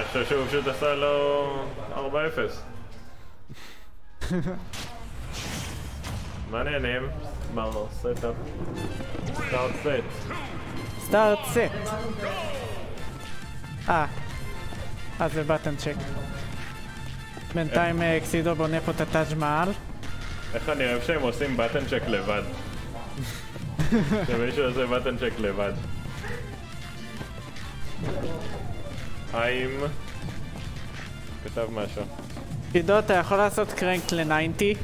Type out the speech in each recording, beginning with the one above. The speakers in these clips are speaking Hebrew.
אני חושב שהוא פשוט עשה לו 4-0. מה נהנים? מר סטאפ? סטארט סט. סטארט סט. אה. אז זה בטן צ'ק. בינתיים אה, אקסידו בונה פה את הטאג' מעל. איך אני אוהב שהם עושים בטן צ'ק לבד. שמישהו עושה בטן צ'ק לבד. האם... כתב משהו. עידו, אתה יכול לעשות קרנק ל-90?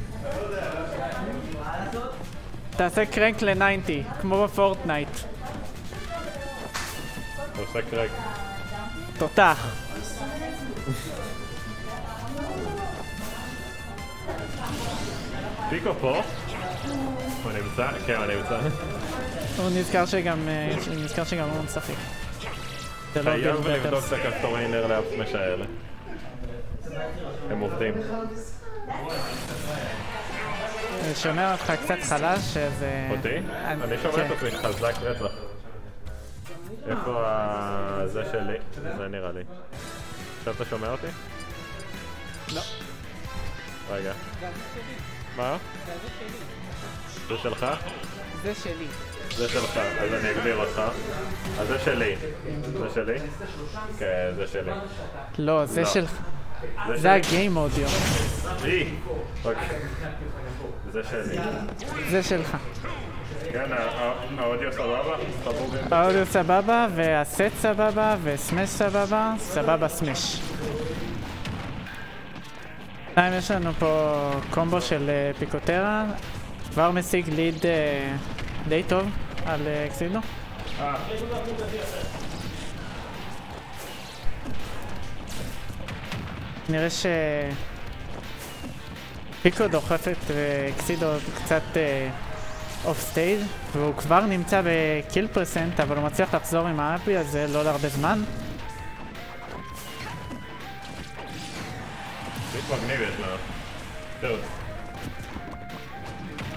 תעשה קרנק ל-90, כמו בפורטנייט. הוא עושה קרק. תותח. פיקו פה? הוא נמצא? כן, הוא נמצא. הוא נזכר שגם, אה, נזכר שגם הוא משחק. לא חייב לבדוק. את הקסטוריינר לאפסמש האלה. הם עובדים. אני שומע אותך קצת חלש, אז... אה, אותי? אני- שומע כן. את עצמי חזק רצח. איפה ה... זה שלי? זה נראה לי. עכשיו אתה שומע אותי? לא. רגע. מה? זה שלך? זה שלי. זה שלך, אז אני אגביר אותך. אז זה שלי. זה שלי? כן, זה שלי. לא, זה לא. שלך. זה הגיים אודיו. אוקיי. זה שלי. זה שלך. כן, האודיו סבבה? האודיו סבבה, והסט סבבה, וסמש סבבה, סבבה סמש. יש לנו פה קומבו של אה, Picotera, כבר משיג lead אה, די טוב על אה, XCIdo. אה, נראה ש... פיקו דוחף את אה, XCIdo קצת off stage והוא כבר נמצא ב kill percent אבל הוא מצליח לחזור עם ה up B הזה לא להרבה זמן beat מגניב יש לנו. טוב.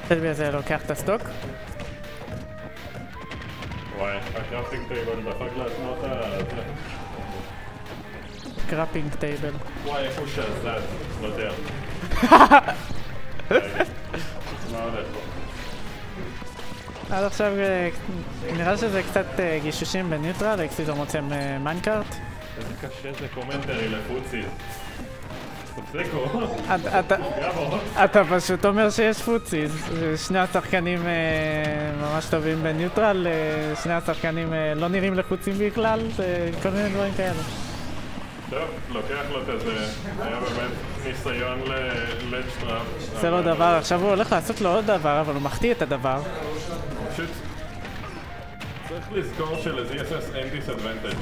side B הזה לוקח את ה stock ה crafting table דפק לעצמו את ה... זה. crafting table וואי, איפה שזז? לא יודע. עד עכשיו אה, נראה שזה קצת אה, גישושים ב neutral, XCIdo מוצא אה, minecart איזה קשה זה קומנטרי לפוציז. אתה- פשוט אומר שיש פוציז, שני השחקנים אה, ממש טובים בניוטרל, אה, שני השחקנים אה, לא נראים לחוצים בכלל, כל מיני דברים כאלה. טוב, לוקח לו את הזה. היה באמת ניסיון ללדשטראפ. זה לא דבר, עכשיו הוא הולך לעשות לו עוד דבר, אבל הוא מחטיא את הדבר. פשוט... צריך לזכור של-ZSS אין disadvantage.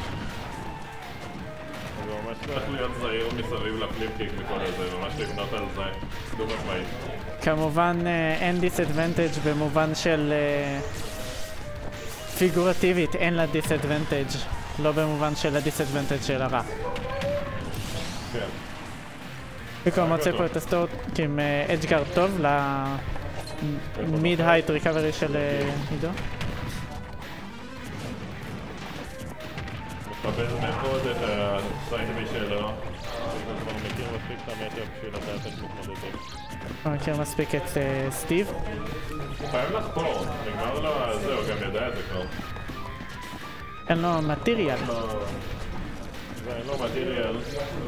זה ממש צריך להיות זהיר מסביב ל flip kick וכל הזה, ממש לבנות על זה. חד משמעית. כמובן אה, אין disadvantage במובן של אה, פיגורטיבית, אין לה disadvantage, לא במובן של ה disadvantage של הרע. כן. מוצא פה את ה stock עם edgeguard טוב למיד הייט ריקאברי של אה, עידו. הוא מכיר מספיק את סטיב. הוא חייב לחפור, נגמר לו הזה, הוא גם יודע את זה כבר. אין לו מטריאל. זה אין לו מטריאל,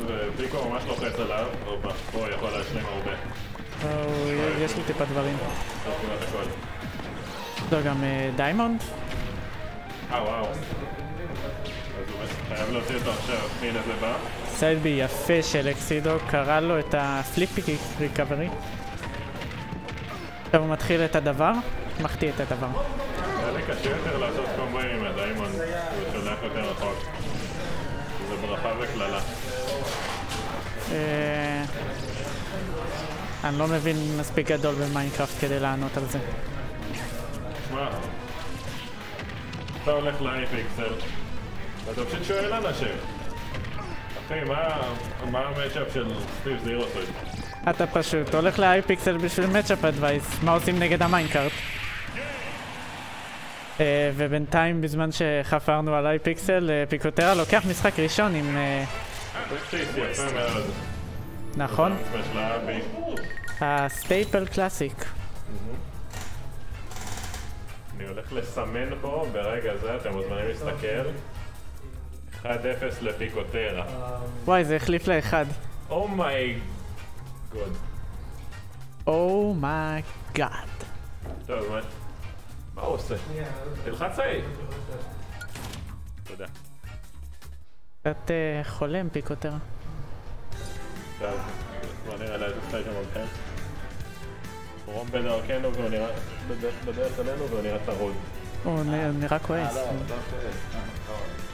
ופיקו ממש לוחץ עליו, פה הוא יכול להשלים הרבה. יש לי טיפה דברים. לא גם diamond. אה וואו. חייב להוציא אותו עכשיו, הנה זה בא. side B יפה של XCIdo, קרא לו את ה flippy recovery. עכשיו הוא מתחיל את הדבר, מחטיא את הדבר. היה לי קשה יותר לעשות קומבויים עם ה diamond, הוא שולח יותר רחוק. זה ברכה וקללה. אה, אני לא מבין מספיק גדול במיינקראפט כדי לענות על זה. שמע, אתה הולך ל Hypixel, ואתה פשוט שואל אנשים. אחי, מה- מה ה matchup של סטיב Zero Suit? אתה פשוט הולך ל Hypixel בשביל matchup advice, מה עושים נגד ה minecart. אה, ובינתיים בזמן שחפרנו על Hypixel, אה, Picotera לוקח משחק ראשון עם אה. נכון? ה staple classic. אני הולך לסמן פה ברגע זה, אתם מוזמנים להסתכל. 1-0 לפיקוטרה. וואי, זה החליף לאחד. oh my god. oh my god. טוב, מה? הוא עושה? תלחץ A. תודה. קצת אה, חולם פיקוטר. טוב, בוא נראה סטיישן הולכים. רום בדרכנו והוא נראה... בדרך אלינו והוא נראה טרוד. הוא נראה כועס. אה, נכון. כן, זה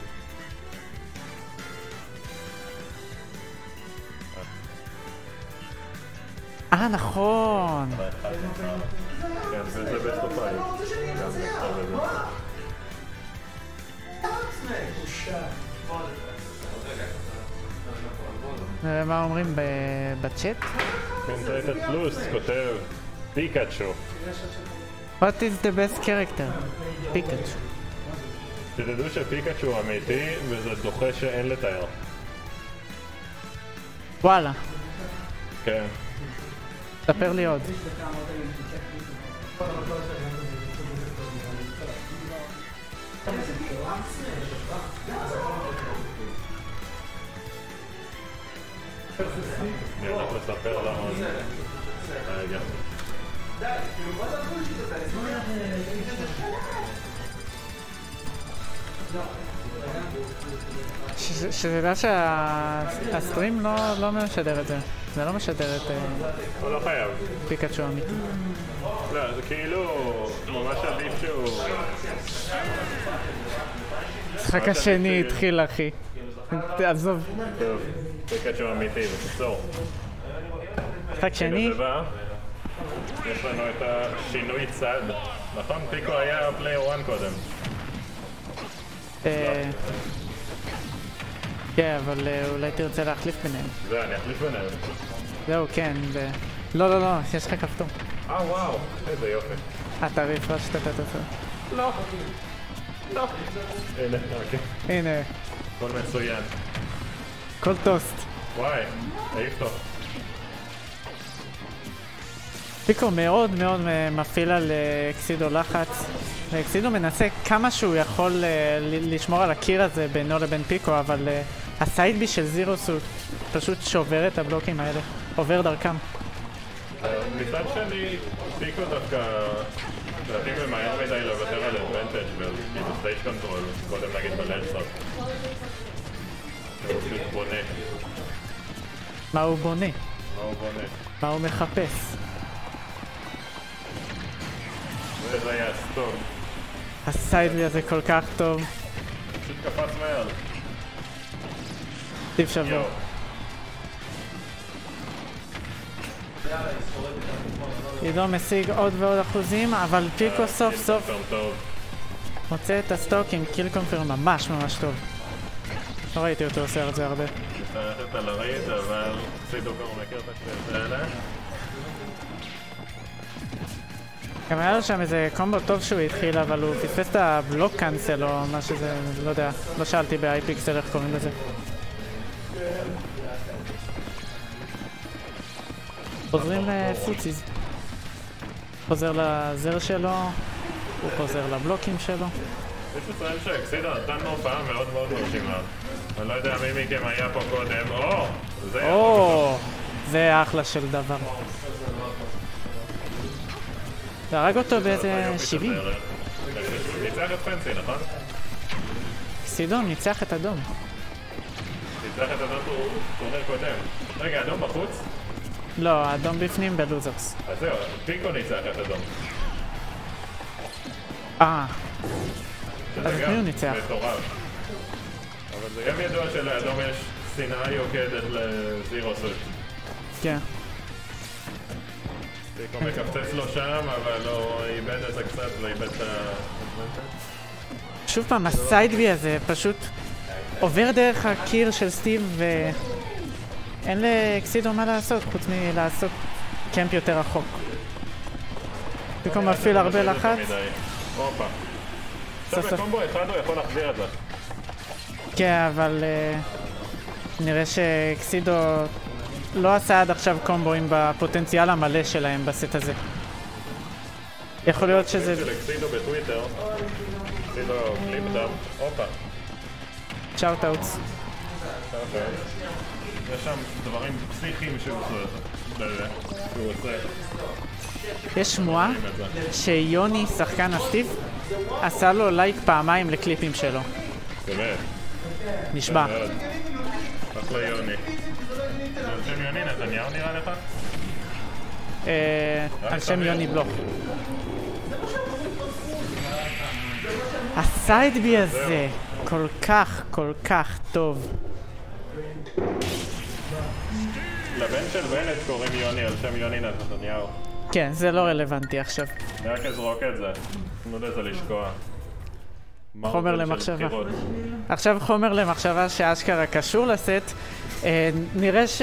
זה. נראה מה אומרים בצ'אט. פינטרטד פלוס כותב פיקאצ'ו. What is the best character? פיקאצ'ו. תדעו שפיקאצ'ו אמיתי וזה דוחה שאין לתאר. וואלה, כן. ספר לי עוד. שתדע שה stream לא לא משדר את זה. זה לא משדר את אה, הוא לא חייב. פיקאצ'ו אמיתי. לא, זה כאילו ממש עדיף שהוא... המשחק השני התחיל, אחי. עזוב. טוב, פיקאצ'ו אמיתי, בקיצור. משחק שני. יש לנו את השינוי צד. נכון? פיקו היה player 1 קודם. כן, אבל אה, אולי תרצה להחליף ביניהם. זה, אני אחליף ביניהם. זהו, כן. ב- לא, לא, לא, יש לך כפתור. אה, וואו, איזה יופי. אתה רפרשת את התוצאה. לא. לא. הנה, אוקיי. הנה, הכל מצוין. כל טוסט. וואי, העיף טוב. פיקו מאוד מאוד אה, מפעיל על אה, אקסידו לחץ. ואקסידו מנסה כמה שהוא יכול לשמור על הקיר הזה בינו לבין פיקו, אבל ה side B של Zero Suit הוא פשוט שובר את הבלוקים האלה, עובר דרכם. מצד שני, פיקו דווקא... לדעתי ממהר מדי לוותר על advantage וכאילו stage control, קודם נגיד בלנסות. הוא פשוט בונה. מה הוא בונה? מה הוא בונה? מה הוא מחפש? וזה היה stock. ה side B הזה כל כך טוב. פשוט קפץ מהר. טיפ שבור. יואו. עידו משיג עוד ועוד אחוזים, אבל פיקו סוף סוף סופר טוב. מוצא את ה stock עם kill confirm ממש ממש טוב. לא ראיתי אותו עושה את זה הרבה. על הרייד, אבל אקסידו כבר מכיר את האלה. גם היה לו שם איזה קומבו טוב שהוא התחיל, אבל הוא פספס את הבלוק קאנסל או מה שזה, לא יודע, לא שאלתי באייפיקסל איך קוראים לזה. חוזרים לפוציז. חוזר לזר שלו, הוא חוזר לבלוקים שלו. יש לציין שאקסידה נתן הופעה מאוד מאוד מרשימה. אני לא יודע מי מכם היה פה קודם. או! זה... או, זה אחלה של דבר. זה הרג אותו באיזה יופי של 70. דרך. ניצח את פנסי, נכון? סידון ניצח את אדום. ניצח את הדון טורניר קודם. רגע, אדום בחוץ? לא, האדום בפנים בלוזרס. אז זהו, פינקו ניצח את אדום. אה, אז את מי הוא ניצח? מטורף. אבל זה גם ידוע שלאדום יש שנאה יוקדת לזירוסות. כן. פינקו מקפצץ לו שם, אבל הוא איבד את זה קצת ואיבד את ה... שוב פעם, הסיידבי הזה פשוט עובר דרך הקיר של סטיב ואין לאקסידו מה לעשות חוץ מלעשות קמפ יותר רחוק. פתאום מפעיל הרבה לחץ. עכשיו. בקומבו אחד הוא יכול להחזיר את זה. כן, אבל... אה, נראה שאקסידו לא עשה עד עכשיו קומבואים בפוטנציאל המלא שלהם בסט הזה. יכול להיות שזה... shout outs. יש שם דברים פסיכיים שהוא עושה. יש שמועה. שיוני, שחקן הסטיב, עשה לו לייק פעמיים לקליפים שלו. באמת. נשבע. אחלה יוני. זה על שם יוני נתניהו נראה לך? אה, על שם יוני בלוך. הסיידבי הזה כל כך כל כך טוב. לבן של בנט קוראים יוני על שם יוני נתניהו. כן, זה לא רלוונטי עכשיו. אני רק אזרוק את זה. תנו לזה לשקוע. חומר למחשבה. עכשיו חומר למחשבה שאשכרה קשור לסט. אה, נראה ש...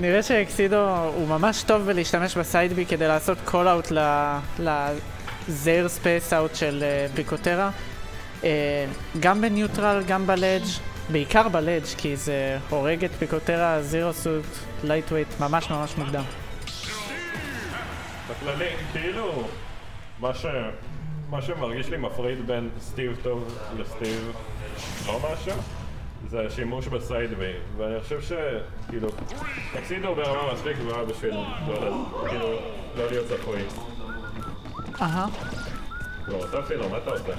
נראה שאקסידו הוא ממש טוב בלהשתמש ב side B כדי לעשות call out ל Z-air space out של אה, פיקוטרה. אה, גם ב neutral, גם ב ledge, בעיקר ב ledge כי זה הורג את פיקוטרה Zero Suit, lightweight, ממש ממש מוקדם. בכללי, כאילו, מה ש... מה שמרגיש לי מפריד בין סטיב טוב לסטיב לא משהו, זה השימוש ב side B, ואני חושב שכאילו, אקסידו ברמה מספיק גבוהה בשביל לא, כאילו, לא להיות צפוי. אהה. לא, הוספתי לו, מה אתה עושה?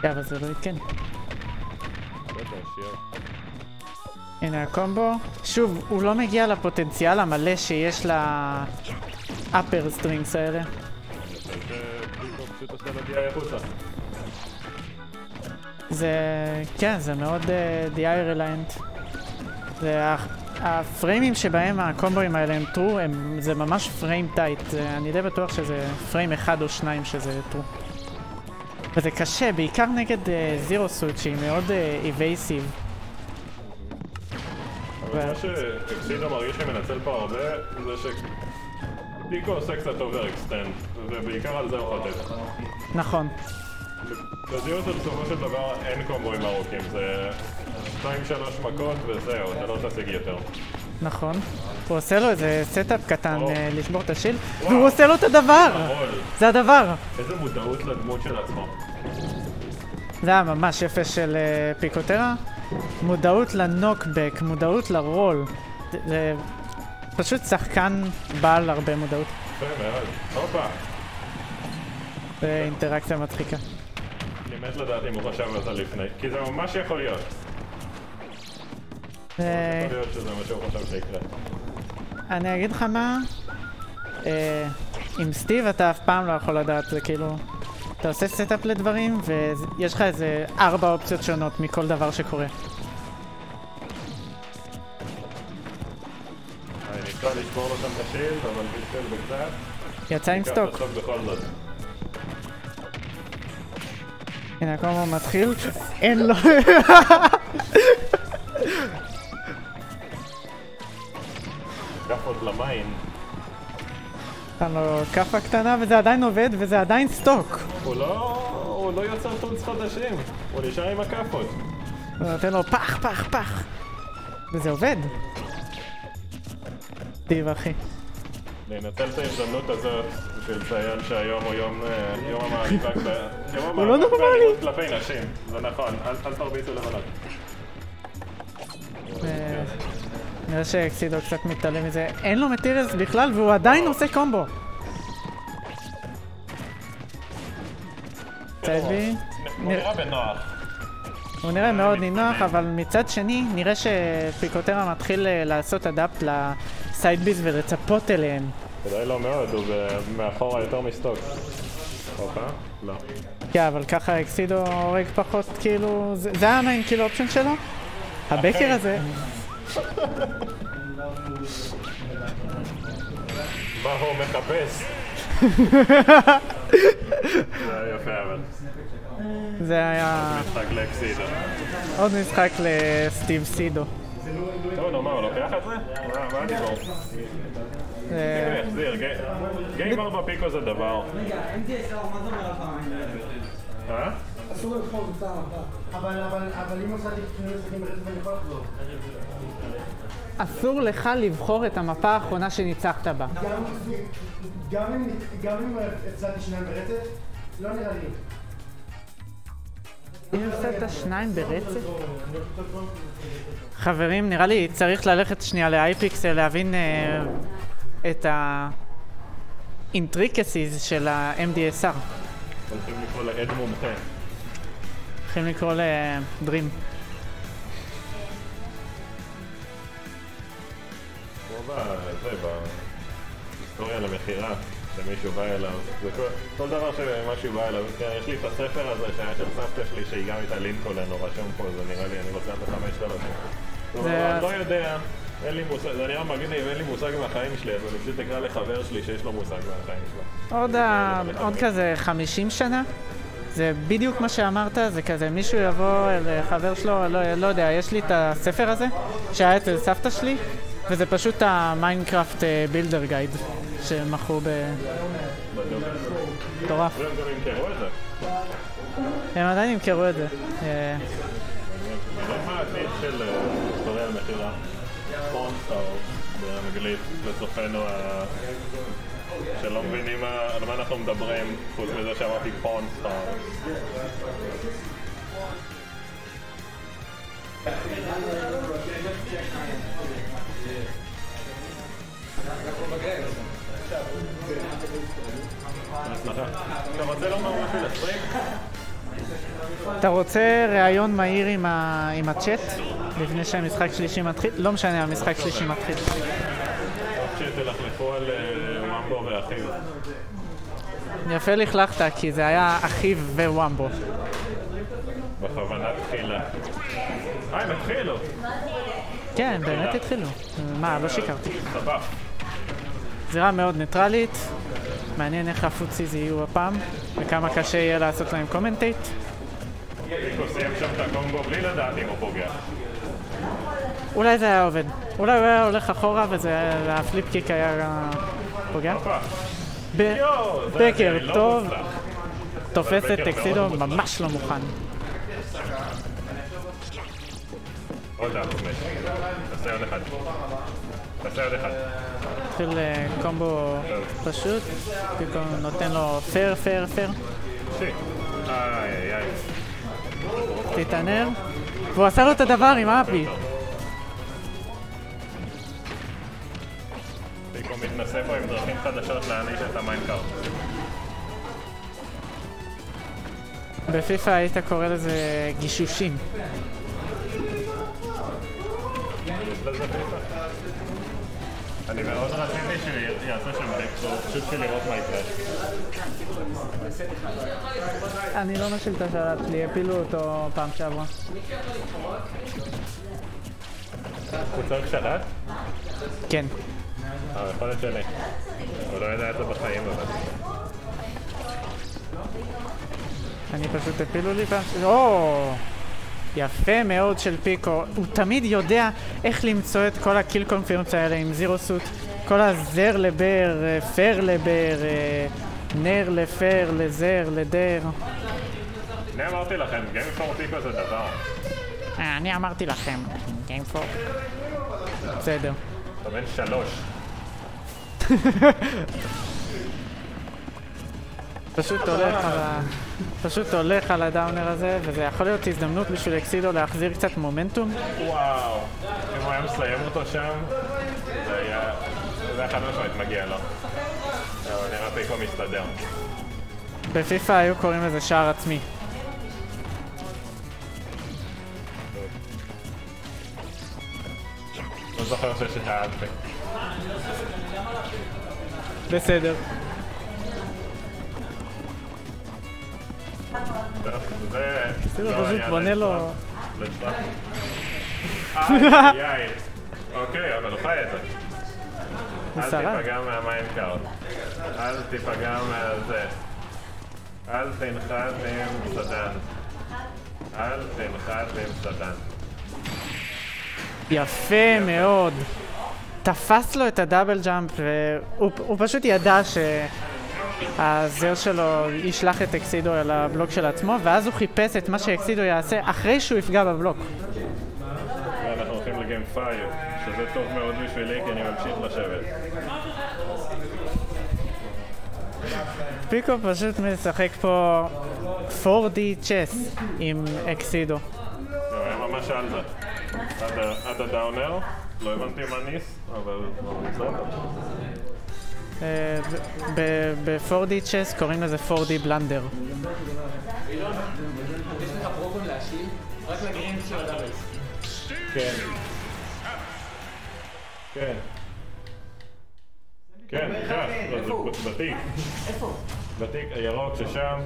כן, אבל זה לא עדכן. הנה הקומבו. שוב, הוא לא מגיע לפוטנציאל המלא שיש ל-upper strings האלה. זה כן, זה מאוד uh, DI reliant. זה הפריימים שבהם הקומבואים האלה הם הם, זה ממש frame tight. אני די בטוח שזה frame אחד או שניים שזה true. וזה קשה, בעיקר נגד Zero Suit שהיא מאוד evasive. אבל מה שאקסידו מרגיש שמנצל פה הרבה, זה שפיקו עושה קצת overextend, ובעיקר על זה הוא חוטף. נכון. בדיון הזה בסופו של דבר אין קומבואים ארוכים, זה 2-3 מכות וזהו, אתה לא תשיג יותר. נכון. הוא עושה לו איזה setup קטן. אה, לשבור את ה shield, וואו. והוא עושה לו את הדבר! רול, זה הדבר! איזה מודעות לדמות של עצמו. זה היה ממש יפה של אה, פיקוטרה. מודעות ל knockback, מודעות לרול. זה, זה פשוט שחקן בעל הרבה מודעות. יפה מאוד. הופה, זה אינטראקציה מצחיקה. אני מת לדעת אם הוא חשב על זה לפני, כי זה ממש יכול להיות. זה- יכול להיות שזה מה שהוא חשב שיקרה. אני אגיד לך מה, אה, עם סטיב אתה אף פעם לא יכול לדעת, זה כאילו... אתה עושה setup לדברים, ויש לך איזה ארבע אופציות שונות מכל דבר שקורה. יצא עם stock. הנה הקומבו מתחיל, אין לו... כאפות למים. נתן לו כאפה קטנה וזה עדיין עובד וזה עדיין stock. הוא לא... הוא לא יוצר tools חדשים. הוא נשאר עם הכאפות. הוא נותן לו פח פח פח. וזה עובד. סטיב אחי. ננצל את ההזדמנות הזאת בשביל לציין שהיום הוא יום, אה, המאבק הוא לא נורמלי. כלפי נשים. זה נכון, אל אל תרביצו לבנות. אה, נראה שאקסידו קצת מתעלם מזה. אין לו מטירס בכלל והוא עדיין עושה קומבו. צייבי. הוא נראה בנוח. הוא נראה מאוד נינוח, אבל מצד שני, נראה שפיקוטרה מתחיל אה, לעשות אדפט לסיידביז ולצפות אליהם. כדאי לו מאוד, הוא מאחורה יותר מסטוק. הופה, לא. כן, אבל ככה אקסידו הורג פחות, כאילו... זה זה היה המיין כאילו אופשן שלו? הבקר הזה, מה הוא מחפש? זה היה יפה אבל. זה היה משחק לאקסידו. עוד משחק לסטיב סידו. טוב, נו, מה, הוא לוקח את זה? מה- מה הדיבור? גיימר בפיקו זה דבר. אה? אסור לבחור המפה. אבל, אם עושה לי שני משחקים ברצף אני יכול לחזור. אסור לך לבחור את המפה האחרונה שניצחת בה. גם- אם- גם אם הפסדתי שניים ברצף, לא נראה לי. אם הפסדת שניים ברצף? חברים, נראה לי צריך ללכת שנייה לאייפיקסל להבין אה, את ה-intricacies של ה-MDSR. הולכים לקרוא לעד מומחה. צריכים לקרוא לדרים. כמו בזה, בהיסטוריה למכירה, שמישהו בא אליו, זה כל, כל דבר שמשהו בא אליו, כן, יש לי את הספר הזה שהיה של סבתא שלי שהיא גם הייתה לינקולן, הוא רשום פה, זה נראה לי, אני רוצה את החמש אלפים. זה- אני לא יודע, אין לי מושג, זה נראה מגניב, אין לי מושג מהחיים שלי, אז אני פשוט אקרא לחבר שלי שיש לו מושג מהחיים שלו. עוד, ה... עוד כזה 50 שנה? זה בדיוק מה שאמרת, זה כזה מישהו יבוא אל חבר שלו, לא, לא יודע, יש לי את הספר הזה שהיה אצל סבתא שלי, וזה פשוט ה Minecraft בילדר גייד שמכרו ב... מטורף. הם עדיין ימכרו את זה. אה, נראה מה העתיד של אה, היסטוריה. שלא מבינים על מה אנחנו מדברים, חוץ מזה שאמרתי. בהצלחה. אתה אתה רוצה ראיון מהיר עם, הצ'אט לפני שהמשחק שלישי מתחיל? לא משנה, המשחק שלישי מתחיל. שתלכלכו על ממבו ואחיו. יפה לכלכת, כי זה היה אחיו ווומבו. בכוונה תחילה. אה, הם התחילו. כן, באמת התחילו. מה, לא שיקרתי. סבבה. זירה מאוד ניטרלית, מעניין איך ה footsies יהיו הפעם, וכמה קשה יהיה לעשות להם commentate. אולי זה היה עובד. אולי הוא היה הולך אחורה וזה, ה flip kick היה פוגע. back air לא טוב. תופס את טקסידו. ממש לא מוכן. עוד סמש. תעשה עוד אחד. תעשה עוד אחד. התחיל אה, קומבו פשוט, פתאום נותן לו פייר, פייר, פייר, שיט. איי איי איי. תתענר, והוא עשה לו את הדבר עם אפי. מתנסה פה עם דרכים חדשות להעניש את המיינקארט. בפיפא היית קורא לזה גישושים. פיפה? אני מאוד רציתי שיעשו שם דקסטור, פשוט בשביל לראות מה יקרה. אני לא משיל את השלט שלי, הפילו אותו פעם שעברה. הוא צריך שלט? כן. אה, יכול להיות שלי. הוא לא יודע את זה בחיים אבל. אני פשוט הפילו לי פעם ש... או! יפה מאוד של פיקו. הוא תמיד יודע איך למצוא את כל הקיל קונפירמס האלה עם זירו סוט. כל הזר לבר, אה, פר לבר, אה, נר לפר, לזר, לדר. אני אמרתי לכם, גיים פור פיקו זה דבר. אה, אני אמרתי לכם, גיים פור. בסדר. אתה בן שלוש. פשוט הולך על ה... פשוט הולך על הדאונר הזה, וזה יכול להיות הזדמנות בשביל אקסידו להחזיר קצת מומנטום. וואו. אם הוא היה מסיים אותו שם, זה היה... זה היה חד משמעית מגיע לו. אבל נראה פיקו מסתדר. בפיפא היו קוראים לזה שער עצמי. לא זוכר ששאלתי. בסדר. זה... בסדר, לא פשוט בונה לו-. אוקיי, אבל הוא חי את זה. אל. תיפגע מהמיינקארט. אל תיפגע מהזה. אל תנחת עם סדן. אל תנחת עם סדן. יפה מאוד. תפס לו את הדאבל ג'אמפ והוא הוא פשוט ידע ש... הזר שלו ישלח את אקסידו אל הבלוק של עצמו, ואז הוא חיפש את מה שאקסידו יעשה אחרי שהוא יפגע בבלוק. ואנחנו הולכים לגיים 5, שזה טוב מאוד בשבילי כי אני ממשיך לשבת. פיקו פשוט משחק פה 4D צ'ס עם אקסידו. הוא היה ממש על זה. עד הדאונר, לא הבנתי מה ניס, אבל ב-4D צ'ס קוראים לזה 4D בלנדר. כן. כן. כן, לא, זה בתיק. איפה? בתיק הירוק ששם,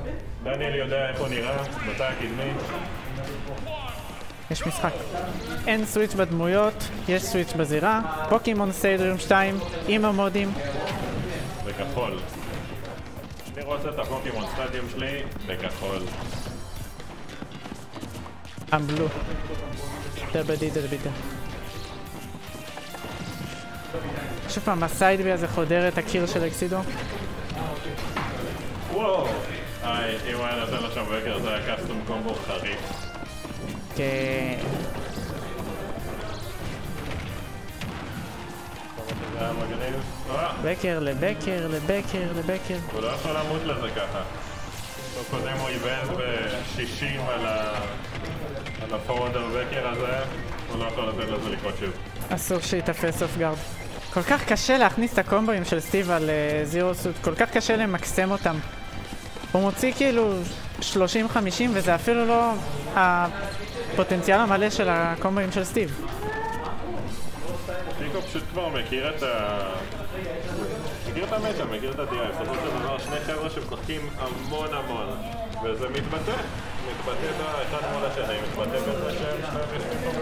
דניאל יודע איך הוא נראה, בתא הקדמי. יש משחק. אין סוויץ' בדמויות, יש סוויץ' בזירה, פוקימון סטיידיום 2 עם המודים, בכחול. אני רוצה את הפוקימון סטדיום שלי בכחול. אמבלו. דבדי דבדי. שוב פעם, הסיידבי הזה חודר את הקיר של אקסידו. וואו! איי, אם היה נותן לו שם בקר זה היה קסטום קומבו חריף. כן. בקר לבקר לבקר לבקר. הוא לא יכול למות לזה ככה. טוב, קודם הוא איבד ב-60 על ה... על הפורוד בקר הזה, הוא לא יכול לתת לזה לקרות שוב. אסור שייתפס off guard. כל כך קשה להכניס את הקומבואים של סטיב על אה, Zero Suit, כל כך קשה למקסם אותם. הוא מוציא כאילו 30-50 וזה אפילו לא הפוטנציאל המלא של הקומבואים של סטיב. פשוט כבר מכיר את ה... מכיר את ה meta, מכיר את ה-DI, בסופו של דבר שני חבר'ה שמשחקים המון המון וזה מתבטא, מתבטא באחד מול השני, מתבטא בזה שהם שניהם יושבים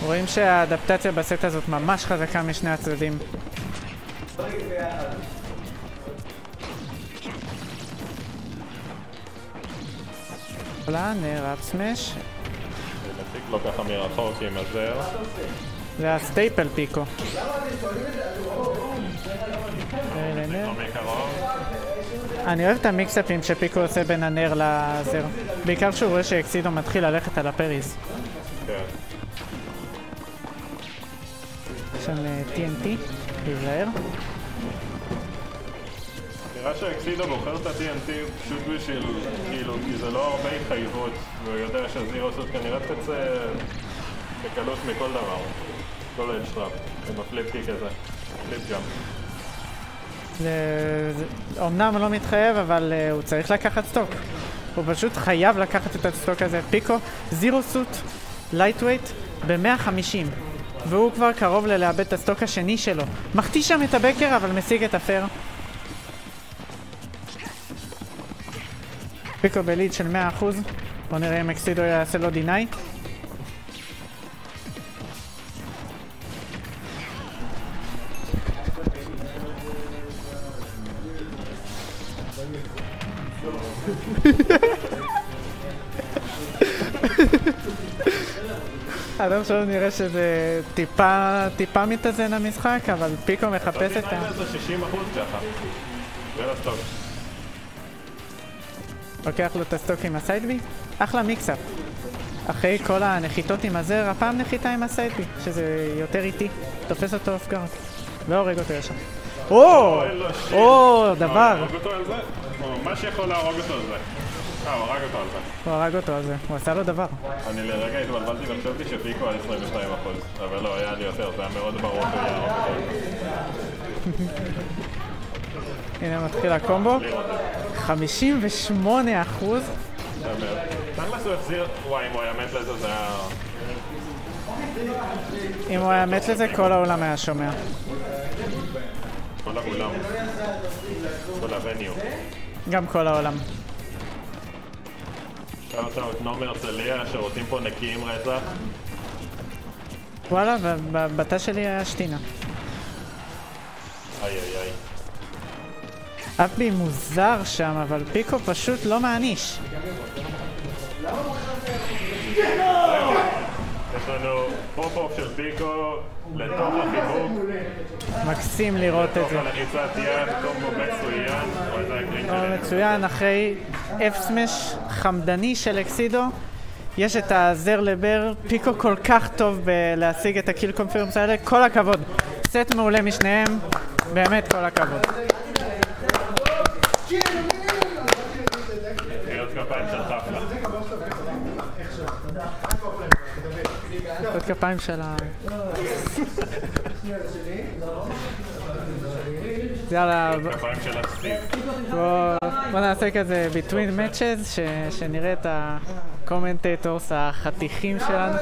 פה. רואים שהאדפטציה בסט הזאת ממש חזקה משני הצדדים. פלאנר, אפ סמש, נציג לו ככה מרחוק עם הזר. זה הסטייפל פיקו. אני אוהב את המיקסאפים שפיקו עושה בין ה nair ל zair. בעיקר כשהוא רואה שאקסידו מתחיל ללכת על ה parries. כן. שם אה, TNT, להיזהר. נראה שאקסידו בוחר את ה-TNT פשוט בשביל, כאילו, כי זה לא הרבה התחייבות, והוא יודע שה Zero Suit כנראה תצא בקלות מכל דבר. כל ה edge trap, עם ה flip kick הזה. flip jump. זה... אומנם לא מתחייב, אבל uh, הוא צריך לקחת stock. הוא פשוט חייב לקחת את ה stock הזה. פיקו, Zero Suit, lightweight, ב-150. והוא כבר קרוב לאבד את ה stock השני שלו. מחטיא שם את ה back air, אבל משיג את הפייר. פיקו ב lead של 100%. בוא נראה אם אקסידו יעשה לו deny. עד עכשיו נראה שזה טיפה, טיפה מתאזן המשחק, אבל פיקו מחפש את ה... ה... זה 60 אחוז ככה. ול stock. לוקח לו את ה stock עם ה side B? אחלה mixup. אחרי כל הנחיתות עם ה zair, הפעם נחיתה עם ה side B, שזה יותר איטי. תופס אותו off guard. והורג אותו ישר. או! shit. או, מה, דבר! להרוג אותו על זה? הוא ממש יכול להרוג אותו זה. אה, הוא הרג אותו על זה. הוא הרג אותו על זה, הוא עשה לו דבר. אני לרגע התבלבלתי וחשבתי שפיקו על 22 אחוז. אבל לא, היה לי יותר, זה היה מאוד ברור שהוא יהרוג אותו. הנה מתחיל הקומבו. 58 אחוז. תכלס הוא החזיר... וואי, אם הוא היה מת לזה זה היה... אם הוא היה מת לזה, כל העולם היה שומע. כל האולם. כל הווניו. גם כל העולם. שאל אותנו את נעם הרצליה שרוצים פה נקיים רצח. וואלה, ובתא שלי היה שתינה. איי איי איי. אפי מוזר שם, אבל פיקו פשוט לא מעניש. יש לנו פופ של פיקו לתוך החיבוק, מקסים לראות את לתוך זה. הלחיצת יד, קומבו מצוין. מצוין, אחרי אפ סמש חמדני של אקסידו, יש את הזר לבר, פיקו כל כך טוב בלהשיג את הקיל קונפירמס האלה, כל הכבוד. סט מעולה משניהם, באמת כל הכבוד. מחיאות כפיים של חפלה. עוד כפיים של ה... יאללה. בוא, נעשה כזה between matches, שנראה את ה commentators החתיכים שלנו.